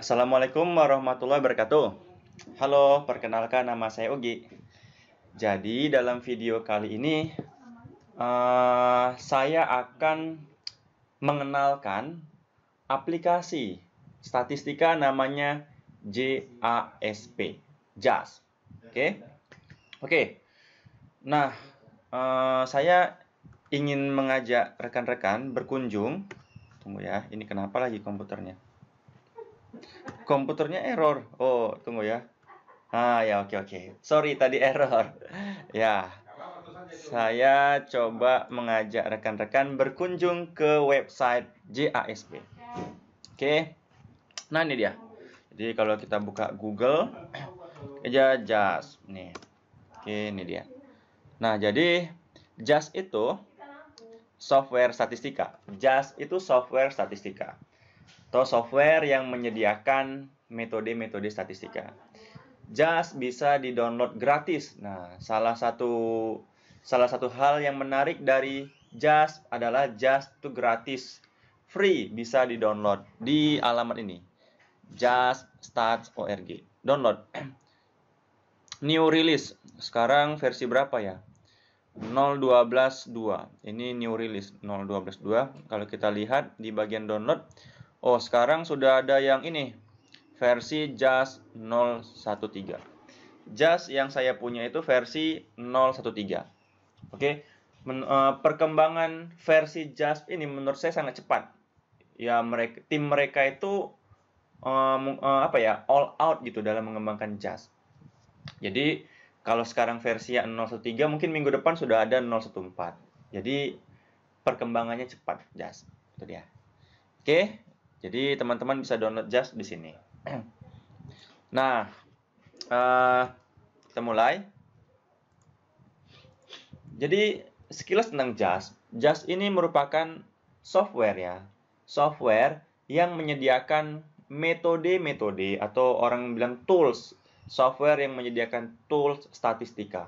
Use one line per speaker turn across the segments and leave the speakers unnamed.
Assalamualaikum warahmatullahi wabarakatuh. Halo, perkenalkan nama saya Ugi. Jadi dalam video kali ini uh, saya akan mengenalkan aplikasi statistika namanya JASP, JAS. Oke, okay? oke. Okay. Nah, uh, saya ingin mengajak rekan-rekan berkunjung. Tunggu ya, ini kenapa lagi komputernya? Komputernya error. Oh, tunggu ya. Ah, ya oke oke. Sorry tadi error. ya. Saya coba mengajak rekan-rekan berkunjung ke website JASP. Oke. Nah, ini dia. Jadi kalau kita buka Google aja JAS nih. Oke, ini dia. Nah, jadi JAS itu software statistika. JAS itu software statistika atau software yang menyediakan metode-metode statistika. JAS bisa di-download gratis. Nah, salah satu salah satu hal yang menarik dari JAS adalah JAS itu gratis. Free bisa di-download di alamat ini. JAS.org. Download. New release. Sekarang versi berapa ya? 0.12.2. Ini new release 0.12.2. Kalau kita lihat di bagian download Oh, sekarang sudah ada yang ini. Versi JAS 013. JAS yang saya punya itu versi 013. Oke. Men, uh, perkembangan versi JAS ini menurut saya sangat cepat. Ya, mereka tim mereka itu um, uh, apa ya? all out gitu dalam mengembangkan JAS. Jadi, kalau sekarang versi 013 mungkin minggu depan sudah ada 014. Jadi, perkembangannya cepat JAS. Itu dia. Oke, jadi teman-teman bisa download Just di sini. Nah, uh, kita mulai. Jadi sekilas tentang Just. Just ini merupakan software ya, software yang menyediakan metode-metode atau orang bilang tools, software yang menyediakan tools statistika.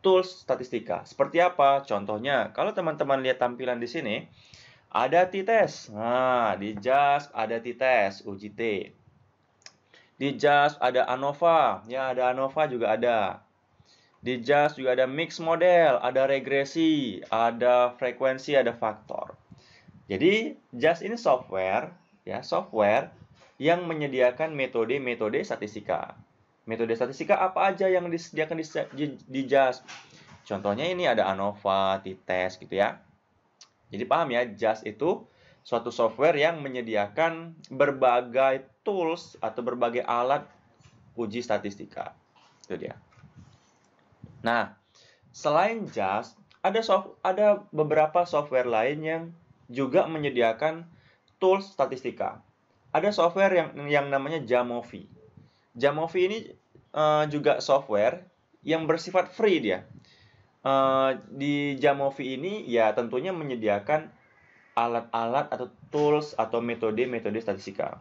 Tools statistika. Seperti apa? Contohnya, kalau teman-teman lihat tampilan di sini, ada t-test. Nah, di JASP ada t-test, uji T. Di JASP ada ANOVA. Ya, ada ANOVA juga ada. Di JASP juga ada mix model, ada regresi, ada frekuensi, ada faktor. Jadi, JASP ini software, ya, software yang menyediakan metode-metode statistika. Metode statistika apa aja yang disediakan di, di? Contohnya ini ada ANOVA, t-test gitu ya. Jadi paham ya, JAS itu suatu software yang menyediakan berbagai tools atau berbagai alat uji statistika. Itu dia. Nah, selain JAS, ada soft, ada beberapa software lain yang juga menyediakan tools statistika. Ada software yang yang namanya Jamovi. Jamovi ini uh, juga software yang bersifat free dia. Uh, di Jamovi ini ya tentunya menyediakan alat-alat atau tools atau metode-metode statistika.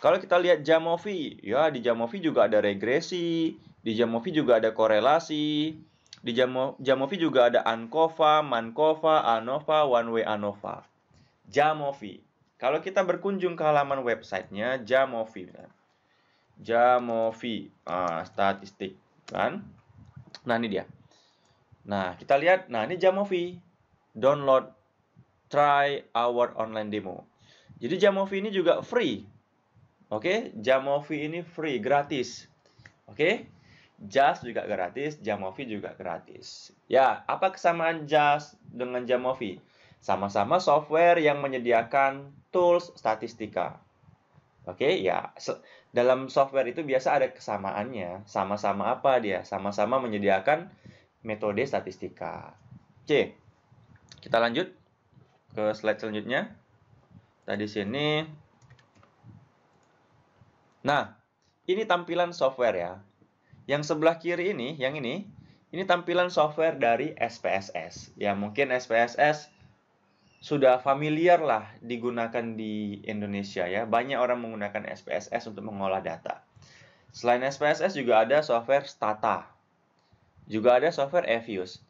Kalau kita lihat Jamovi, ya di Jamovi juga ada regresi, di Jamovi juga ada korelasi, di Jamo, Jamovi juga ada Ankova, Mankova, Anova, One Way Anova. Jamovi. Kalau kita berkunjung ke halaman websitenya Jamovi, kan? Jamovi, ah, statistik, kan? Nah ini dia. Nah, kita lihat, nah ini Jamovi. Download, try our online demo. Jadi Jamovi ini juga free. Oke, okay? Jamovi ini free, gratis. Oke, okay? Juga gratis, Jamovi juga gratis. Ya, apa kesamaan Just dengan Jamovi? Sama-sama software yang menyediakan tools statistika. Oke, okay? ya dalam software itu biasa ada kesamaannya. Sama-sama apa dia? Sama-sama menyediakan metode statistika. Oke, kita lanjut ke slide selanjutnya. Tadi sini. Nah, ini tampilan software ya. Yang sebelah kiri ini, yang ini, ini tampilan software dari SPSS. Ya, mungkin SPSS sudah familiar lah digunakan di Indonesia ya. Banyak orang menggunakan SPSS untuk mengolah data. Selain SPSS juga ada software Stata. Juga ada software Evius.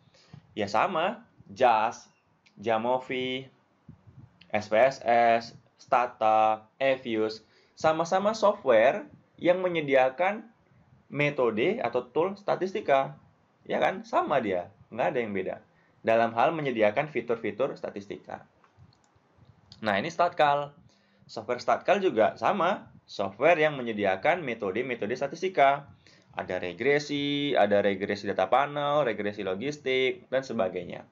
Ya sama, JAS, Jamovi, SPSS, Stata, Evius, sama-sama software yang menyediakan metode atau tool statistika. Ya kan? Sama dia, nggak ada yang beda. Dalam hal menyediakan fitur-fitur statistika. Nah, ini Statkal. Software Statkal juga sama, software yang menyediakan metode-metode statistika. Ada regresi, ada regresi data panel, regresi logistik, dan sebagainya.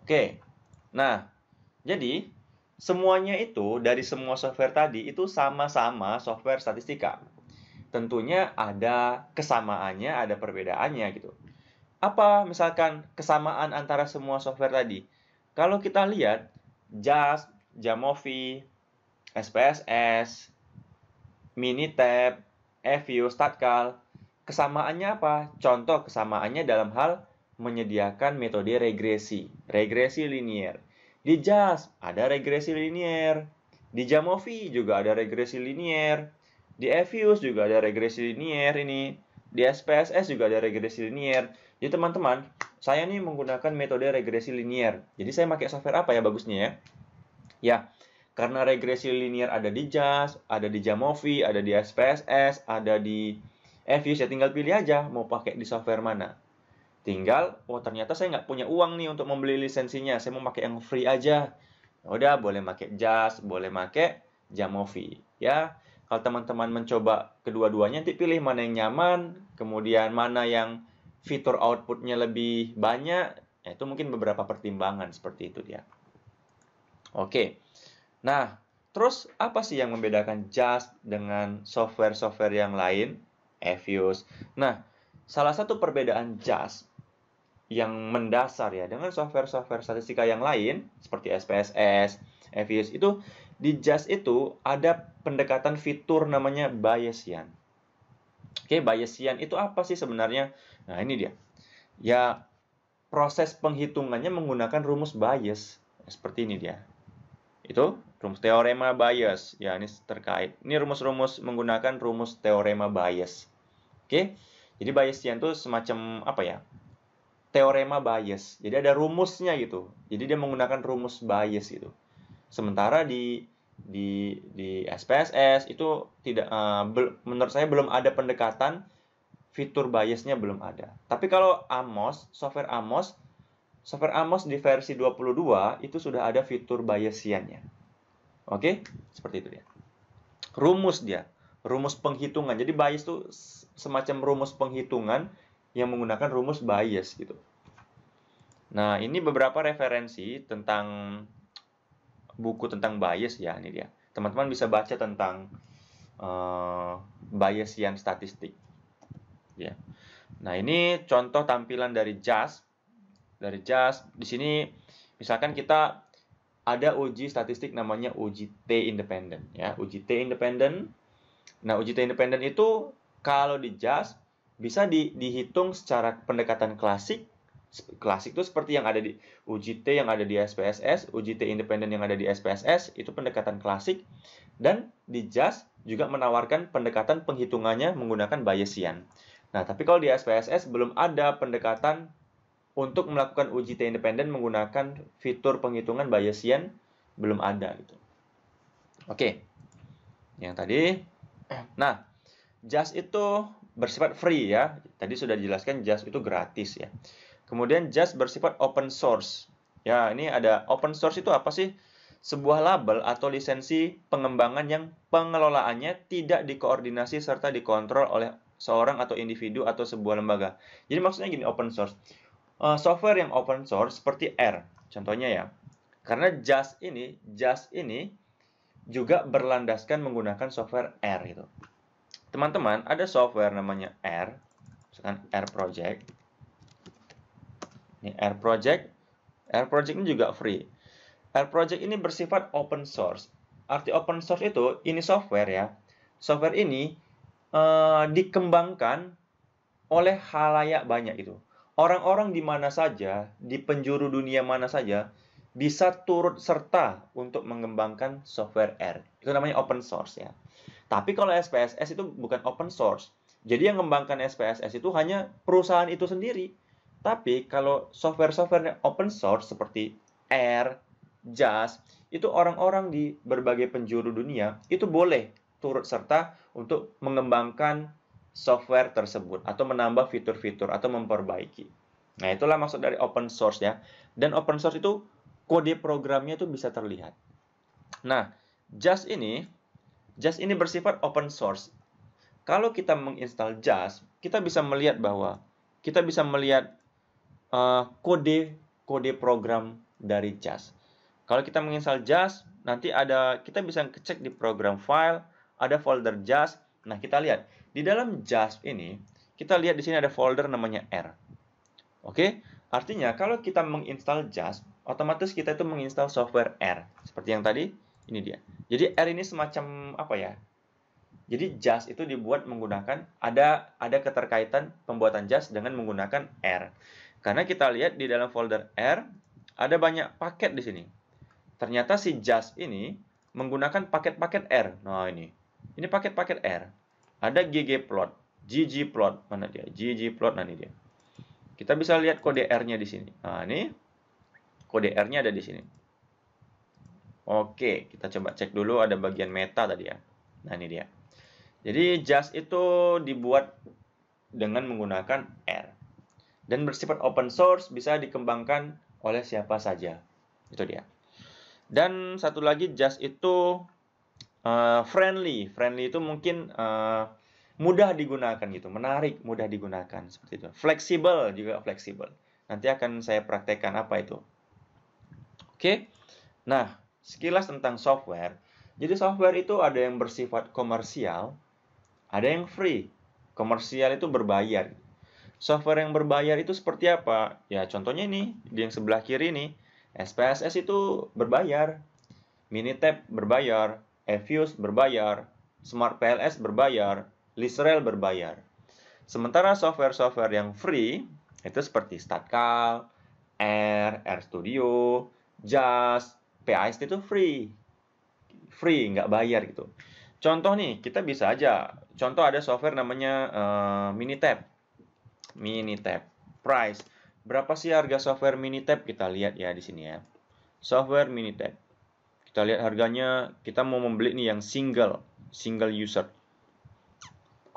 Oke, nah, jadi semuanya itu dari semua software tadi itu sama-sama software statistika. Tentunya ada kesamaannya, ada perbedaannya gitu. Apa misalkan kesamaan antara semua software tadi? Kalau kita lihat JAS, Jamovi, SPSS, Minitab, EView, Statkal, kesamaannya apa? Contoh kesamaannya dalam hal menyediakan metode regresi, regresi linier. Di JAS ada regresi linier. Di Jamovi juga ada regresi linier. Di Evius juga ada regresi linier ini. Di SPSS juga ada regresi linier. Jadi teman-teman, saya nih menggunakan metode regresi linier. Jadi saya pakai software apa ya bagusnya ya? Ya, karena regresi linier ada di JAS, ada di Jamovi, ada di SPSS, ada di Evius, ya tinggal pilih aja mau pakai di software mana. Tinggal, oh ternyata saya nggak punya uang nih untuk membeli lisensinya. Saya mau pakai yang free aja. Ya udah, boleh pakai Jas, boleh pakai Jamovi. Ya, kalau teman-teman mencoba kedua-duanya, nanti pilih mana yang nyaman, kemudian mana yang fitur outputnya lebih banyak. Ya, itu mungkin beberapa pertimbangan seperti itu dia. Oke, nah terus apa sih yang membedakan Jas dengan software-software yang lain? Evius. Nah, salah satu perbedaan Jas yang mendasar ya dengan software-software statistika yang lain seperti SPSS, EVIS itu di JAS itu ada pendekatan fitur namanya Bayesian. Oke, Bayesian itu apa sih sebenarnya? Nah, ini dia. Ya proses penghitungannya menggunakan rumus Bayes. Seperti ini dia. Itu rumus teorema Bayes. Ya, ini terkait. Ini rumus-rumus menggunakan rumus teorema Bayes. Oke. Jadi Bayesian itu semacam apa ya? teorema Bayes. Jadi ada rumusnya gitu. Jadi dia menggunakan rumus Bayes gitu. Sementara di di di SPSS itu tidak uh, menurut saya belum ada pendekatan fitur biasnya belum ada. Tapi kalau Amos, software Amos, software Amos di versi 22 itu sudah ada fitur Bayesiannya. Oke, seperti itu dia. Rumus dia, rumus penghitungan. Jadi Bayes itu semacam rumus penghitungan yang menggunakan rumus bias gitu. Nah, ini beberapa referensi tentang buku tentang bias ya, ini dia. Teman-teman bisa baca tentang uh, Bayesian statistik. Ya. Nah, ini contoh tampilan dari JAS. Dari JAS di sini misalkan kita ada uji statistik namanya uji T independen ya, uji T independen. Nah, uji T independen itu kalau di JAS bisa di, dihitung secara pendekatan klasik. Klasik itu seperti yang ada di uji T yang ada di SPSS, uji T independen yang ada di SPSS, itu pendekatan klasik. Dan di JAS juga menawarkan pendekatan penghitungannya menggunakan Bayesian. Nah, tapi kalau di SPSS belum ada pendekatan untuk melakukan uji T independen menggunakan fitur penghitungan Bayesian belum ada gitu. Oke. Yang tadi nah, JAS itu bersifat free ya. Tadi sudah dijelaskan JAS itu gratis ya. Kemudian JAS bersifat open source. Ya, ini ada open source itu apa sih? Sebuah label atau lisensi pengembangan yang pengelolaannya tidak dikoordinasi serta dikontrol oleh seorang atau individu atau sebuah lembaga. Jadi maksudnya gini open source. Uh, software yang open source seperti R, contohnya ya. Karena JAS ini, JAS ini juga berlandaskan menggunakan software R itu teman-teman ada software namanya R, misalkan R Project. Ini R Project. R Project ini juga free. R Project ini bersifat open source. Arti open source itu ini software ya. Software ini uh, dikembangkan oleh halayak banyak itu. Orang-orang di mana saja, di penjuru dunia mana saja, bisa turut serta untuk mengembangkan software R. Itu namanya open source ya. Tapi kalau SPSS itu bukan open source. Jadi yang mengembangkan SPSS itu hanya perusahaan itu sendiri. Tapi kalau software-software open source seperti R, JAS, itu orang-orang di berbagai penjuru dunia itu boleh turut serta untuk mengembangkan software tersebut atau menambah fitur-fitur atau memperbaiki. Nah, itulah maksud dari open source ya. Dan open source itu kode programnya itu bisa terlihat. Nah, Just ini Just ini bersifat open source. Kalau kita menginstal Just, kita bisa melihat bahwa kita bisa melihat uh, kode kode program dari Just. Kalau kita menginstal Just, nanti ada kita bisa cek di program file, ada folder Just. Nah, kita lihat di dalam Just ini, kita lihat di sini ada folder namanya R. Oke, artinya kalau kita menginstal Just, otomatis kita itu menginstal software R. Seperti yang tadi, ini dia. Jadi R ini semacam apa ya? Jadi Just itu dibuat menggunakan ada ada keterkaitan pembuatan Just dengan menggunakan R. Karena kita lihat di dalam folder R ada banyak paket di sini. Ternyata si Just ini menggunakan paket-paket R. Nah, ini. Ini paket-paket R. Ada ggplot, ggplot, mana dia? ggplot nah ini dia. Kita bisa lihat kode R-nya di sini. Nah, ini kode R-nya ada di sini. Oke, kita coba cek dulu ada bagian meta tadi ya. Nah, ini dia. Jadi Just itu dibuat dengan menggunakan R. Dan bersifat open source bisa dikembangkan oleh siapa saja. Itu dia. Dan satu lagi Just itu uh, friendly. Friendly itu mungkin uh, mudah digunakan gitu, menarik, mudah digunakan seperti itu. Fleksibel juga fleksibel. Nanti akan saya praktekkan apa itu. Oke. Nah, sekilas tentang software. Jadi software itu ada yang bersifat komersial, ada yang free. Komersial itu berbayar. Software yang berbayar itu seperti apa? Ya contohnya ini, di yang sebelah kiri ini, SPSS itu berbayar. Minitab berbayar, Evius berbayar, Smart PLS berbayar, Lisrel berbayar. Sementara software-software yang free itu seperti Statkal, R, R Studio, Just, PAST itu free. Free, nggak bayar gitu. Contoh nih, kita bisa aja. Contoh ada software namanya uh, Minitab. Minitab. Price. Berapa sih harga software Minitab? Kita lihat ya di sini ya. Software Minitab. Kita lihat harganya, kita mau membeli nih yang single, single user.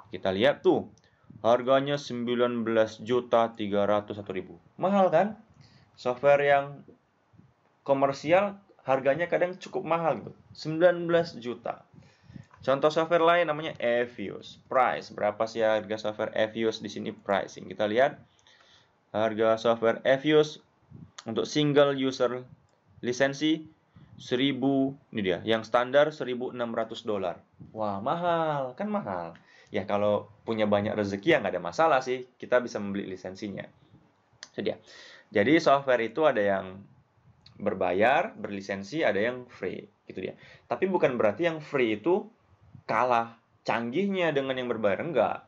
Kita lihat tuh, harganya 19 juta 301 ribu. Mahal kan? Software yang komersial harganya kadang cukup mahal gitu. 19 juta. Contoh software lain namanya Evius. Price. Berapa sih harga software Evius di sini pricing? Kita lihat harga software Evius untuk single user lisensi 1000 ini dia. Yang standar 1600 dolar. Wah, mahal. Kan mahal. Ya kalau punya banyak rezeki ya nggak ada masalah sih. Kita bisa membeli lisensinya. Dia. Jadi software itu ada yang berbayar, berlisensi, ada yang free. Gitu dia. Tapi bukan berarti yang free itu kalah canggihnya dengan yang berbayar enggak.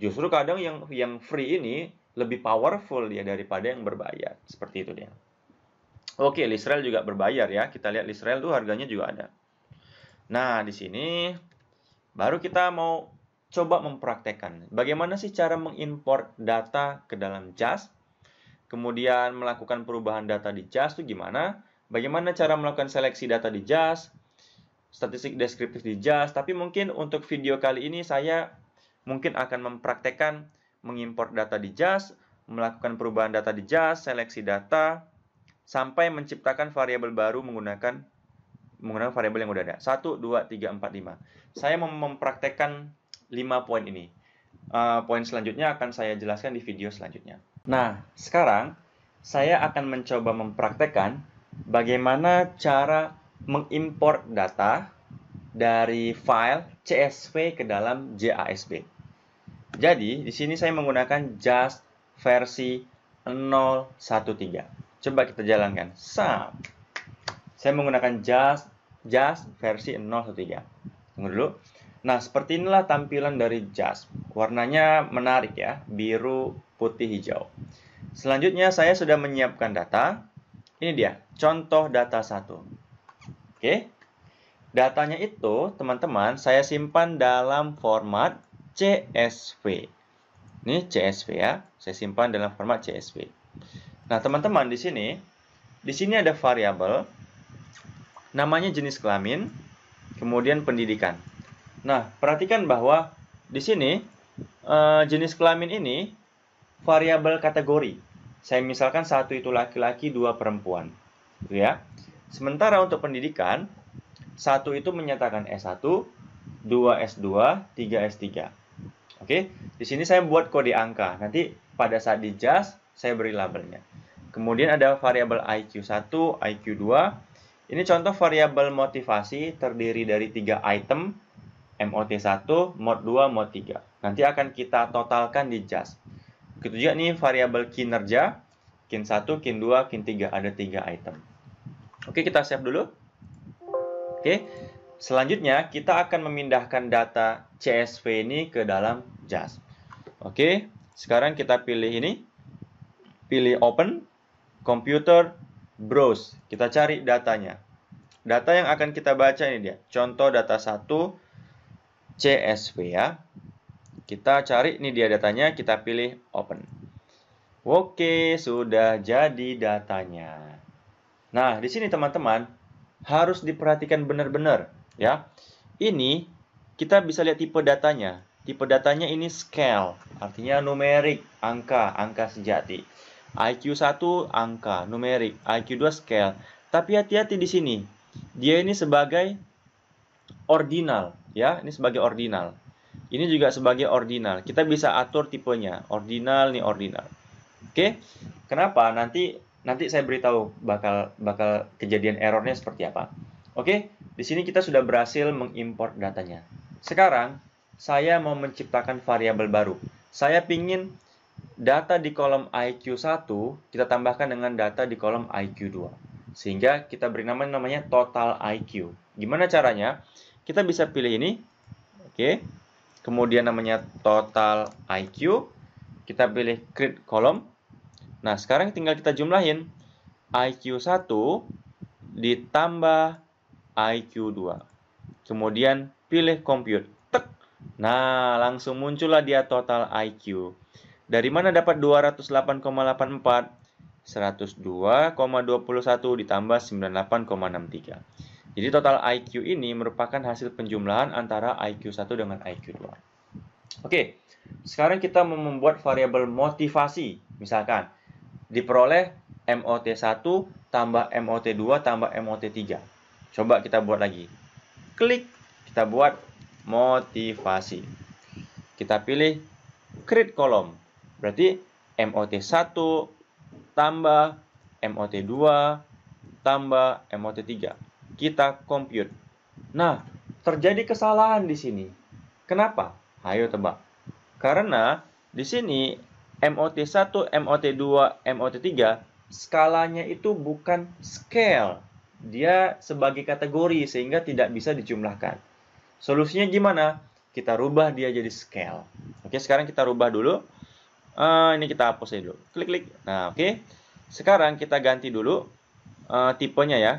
Justru kadang yang yang free ini lebih powerful ya daripada yang berbayar. Seperti itu dia. Oke, Lisrael juga berbayar ya. Kita lihat Lisrael tuh harganya juga ada. Nah, di sini baru kita mau coba mempraktekkan bagaimana sih cara mengimport data ke dalam JAS. Kemudian melakukan perubahan data di JAS itu gimana? Bagaimana cara melakukan seleksi data di JAS? statistik deskriptif di JAS, tapi mungkin untuk video kali ini saya mungkin akan mempraktekkan mengimport data di JAS, melakukan perubahan data di JAS, seleksi data, sampai menciptakan variabel baru menggunakan menggunakan variabel yang udah ada. 1, 2, 3, 4, 5. Saya mempraktekkan 5 poin ini. Uh, poin selanjutnya akan saya jelaskan di video selanjutnya. Nah, sekarang saya akan mencoba mempraktekkan bagaimana cara mengimport data dari file CSV ke dalam JASB. Jadi, di sini saya menggunakan just versi 013. Coba kita jalankan. Sam. Saya menggunakan just just versi 013. Tunggu dulu. Nah, seperti inilah tampilan dari just. Warnanya menarik ya, biru, putih, hijau. Selanjutnya saya sudah menyiapkan data. Ini dia, contoh data 1. Oke. Datanya itu, teman-teman, saya simpan dalam format CSV. Ini CSV ya. Saya simpan dalam format CSV. Nah, teman-teman di sini di sini ada variabel namanya jenis kelamin, kemudian pendidikan. Nah, perhatikan bahwa di sini uh, jenis kelamin ini variabel kategori. Saya misalkan satu itu laki-laki, dua perempuan. Gitu ya. Sementara untuk pendidikan, satu itu menyatakan S1, dua S2, tiga S3. Oke, di sini saya buat kode angka. Nanti pada saat di just saya beri labelnya. Kemudian ada variabel IQ1, IQ2. Ini contoh variabel motivasi terdiri dari tiga item, MOT1, MOT2, MOT3. Nanti akan kita totalkan di just. Begitu juga nih variabel kinerja, kin1, kin2, kin3 ada tiga item. Oke, kita save dulu. Oke, Selanjutnya, kita akan memindahkan data CSV ini ke dalam JAS. Oke, sekarang kita pilih ini. Pilih Open, Computer, Browse. Kita cari datanya. Data yang akan kita baca ini dia. Contoh data 1 CSV ya. Kita cari, ini dia datanya, kita pilih Open. Oke, sudah jadi datanya. Nah, di sini teman-teman, harus diperhatikan benar-benar ya. Ini kita bisa lihat tipe datanya. Tipe datanya ini scale, artinya numerik, angka, angka sejati. IQ 1 angka, numerik, IQ 2 scale. Tapi hati-hati di sini. Dia ini sebagai ordinal, ya. Ini sebagai ordinal. Ini juga sebagai ordinal. Kita bisa atur tipenya. Ordinal nih ordinal. Oke. Kenapa? Nanti nanti saya beritahu bakal bakal kejadian errornya seperti apa. Oke. Di sini kita sudah berhasil mengimport datanya. Sekarang, saya mau menciptakan variabel baru. Saya ingin data di kolom IQ1 kita tambahkan dengan data di kolom IQ2. Sehingga kita beri nama namanya total IQ. Gimana caranya? Kita bisa pilih ini. Oke. Kemudian namanya total IQ. Kita pilih create column. Nah, sekarang tinggal kita jumlahin. IQ1 ditambah IQ 2. Kemudian pilih compute. Tek. Nah, langsung muncullah dia total IQ. Dari mana dapat 208,84? 102,21 ditambah 98,63. Jadi total IQ ini merupakan hasil penjumlahan antara IQ 1 dengan IQ 2. Oke, sekarang kita membuat variabel motivasi. Misalkan, diperoleh MOT1 tambah MOT2 tambah MOT3. Coba kita buat lagi. Klik, kita buat motivasi. Kita pilih create column. Berarti MOT1 tambah MOT2 tambah MOT3. Kita compute. Nah, terjadi kesalahan di sini. Kenapa? Ayo tebak. Karena di sini MOT1, MOT2, MOT3 skalanya itu bukan scale dia sebagai kategori sehingga tidak bisa dijumlahkan. Solusinya gimana? Kita rubah dia jadi scale. Oke, sekarang kita rubah dulu. Uh, ini kita hapus dulu. Klik-klik. Nah, oke. Sekarang kita ganti dulu uh, tipenya ya.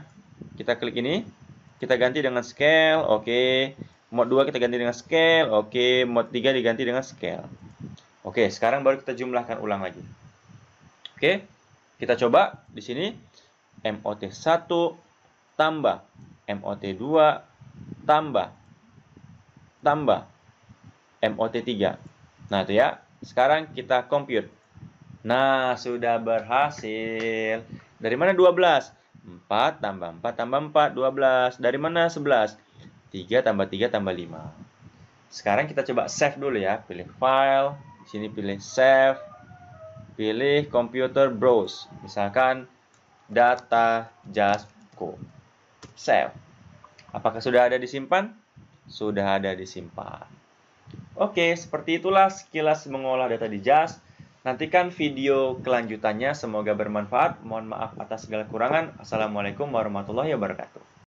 Kita klik ini. Kita ganti dengan scale. Oke. Mode 2 kita ganti dengan scale. Oke. Mode 3 diganti dengan scale. Oke, sekarang baru kita jumlahkan ulang lagi. Oke. Kita coba di sini MOT 1 tambah MOT2 tambah tambah MOT3. Nah, itu ya. Sekarang kita compute. Nah, sudah berhasil. Dari mana 12? 4 tambah 4 tambah 4, 12. Dari mana 11? 3 tambah 3 tambah 5. Sekarang kita coba save dulu ya. Pilih file. Di sini pilih save. Pilih computer browse. Misalkan data just go save. Apakah sudah ada disimpan? Sudah ada disimpan. Oke, seperti itulah sekilas mengolah data di JAS. Nantikan video kelanjutannya, semoga bermanfaat. Mohon maaf atas segala kurangan. Assalamualaikum warahmatullahi wabarakatuh.